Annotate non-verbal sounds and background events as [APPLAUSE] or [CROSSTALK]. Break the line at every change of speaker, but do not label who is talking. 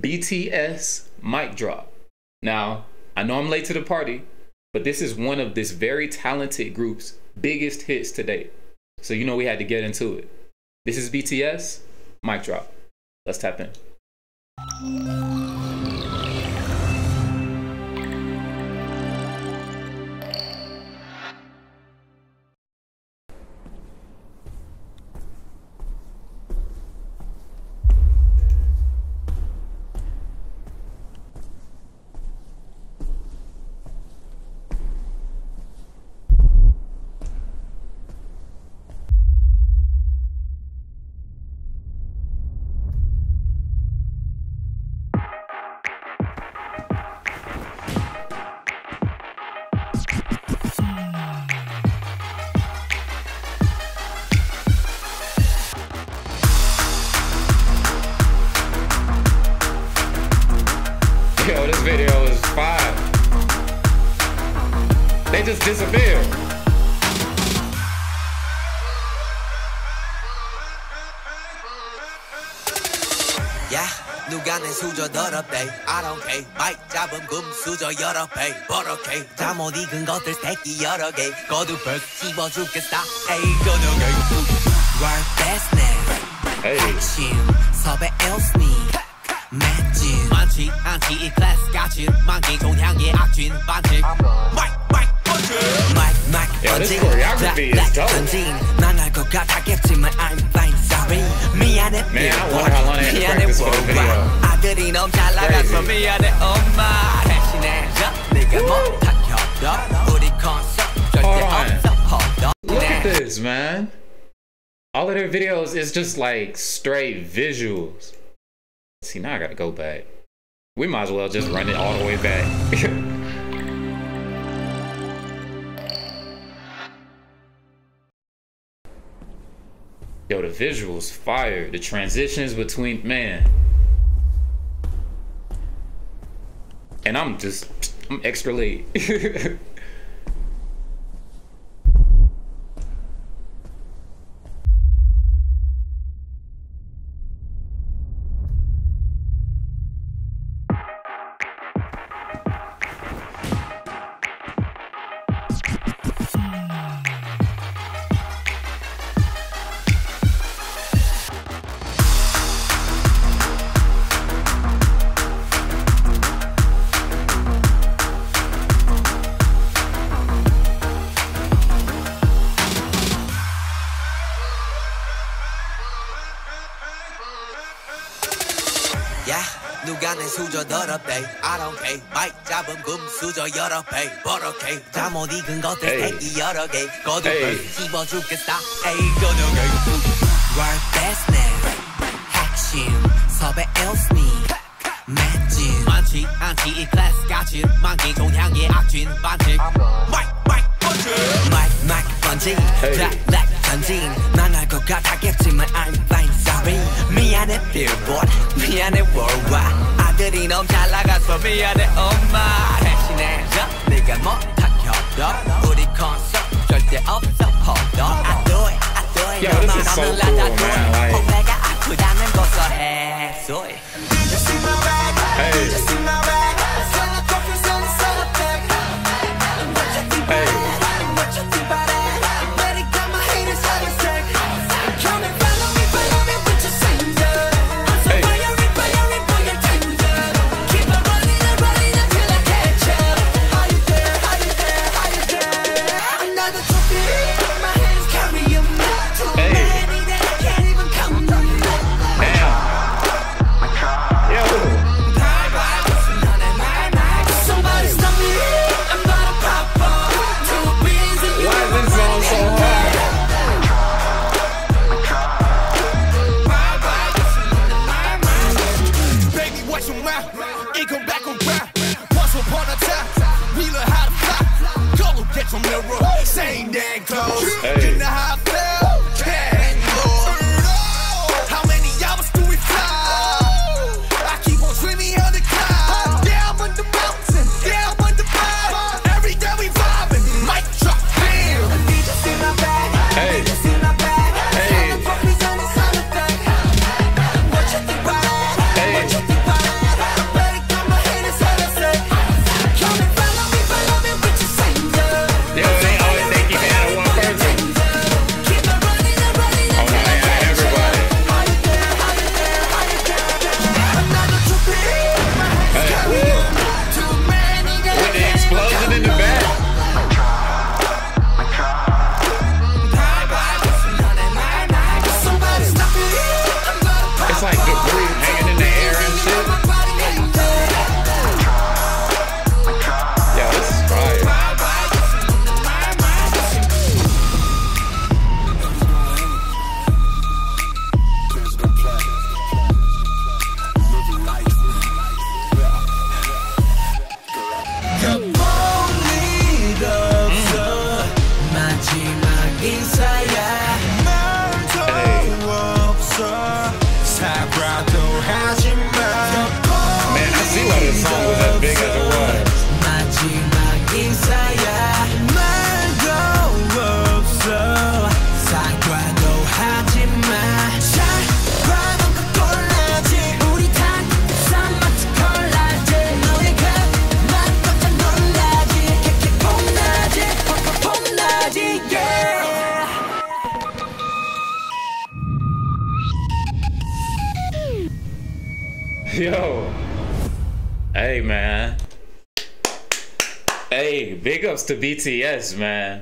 BTS mic drop. Now, I know I'm late to the party, but this is one of this very talented group's biggest hits to date. So you know we had to get into it. This is BTS, mic drop. Let's tap in. this video is fire. They just disappeared.
야 누가 내 수저 더럽대 I don't care 마이크 잡은 금 수저 여러 배 버럭해 잠못 익은 것들 새끼 여러 개 거두벌 씹어 죽겠다 에이 거누게 Work business
Hey,
핵심 섭외 일스 니 맷진 많지 않지 이 클래스 같이 많기 종향의 악진 반칙 마이크 마이크 번지 마이크 마이크
Yeah, this
번지
choreography is dope.
전진 망할 것 같았겠지만 I'm fine sorry 미안해
Man, I wonder how long they had to
미안해
practice for the video.
worldwide. 아들이 너무 잘 나가서
Crazy.
미안해 엄마 대신해줘 네가 못한 협력 우리 콘서트 절대
Hold on.
없어 hold
look at
on
this, man. All of their videos is just like straight visuals. See, now I gotta go back. We might as well just run it all the way back. [LAUGHS] Yo, the visuals fire. The transitions between man. And I'm just I'm extra late. [LAUGHS]
누가 내 수저 더럽대? I don't care. 마이크 잡은 금 수저 여러 배. 버럭해 잠못 익은 것들. 새끼 여러 개.
Hey.
씹어 죽겠다. 에이 거누게 Work business 핵심. 섭외 일스니 맷진 많지 않지. 이 클래스 같이 많기 종향의 악진. 반칙 마이크 마이크 번지 마이크 마이크 번지
Hey.
블랙 전진 망할 것 같았겠지만 I'm fine sorry 미안해 billboard 미안해 worldwide 아들이 너무 잘 나가서 미안해 엄마 대신해줘 네가 못한 협력 우리 콘서트 절대 없어 hold on I do it I do it
Yo, this is so
너만
cool,
하면
man, like-
Go look at your mirror. Same damn clothes.
Hey.
You know how [LAUGHS]
Yo. Hey, man. Hey, big ups to BTS, man.